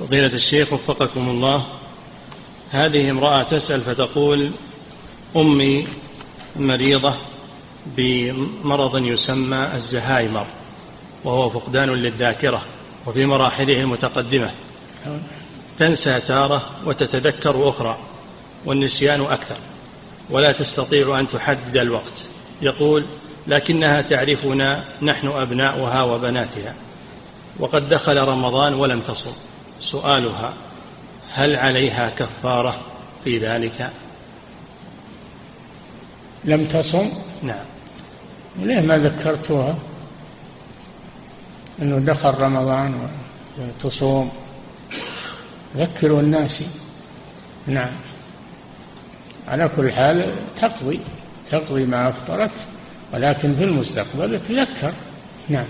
فضيلة الشيخ وفقكم الله هذه امرأة تسأل فتقول أمي مريضة بمرض يسمى الزهايمر وهو فقدان للذاكرة وفي مراحله المتقدمة تنسى تارة وتتذكر أخرى والنسيان أكثر ولا تستطيع أن تحدد الوقت يقول لكنها تعرفنا نحن أبناؤها وبناتها وقد دخل رمضان ولم تصم سؤالها هل عليها كفارة في ذلك؟ لم تصم؟ نعم. ليه ما ذكرتها؟ أنه دخل رمضان وتصوم. ذكروا الناس. نعم. على كل حال تقضي تقضي ما أفطرت ولكن في المستقبل تذكر. نعم.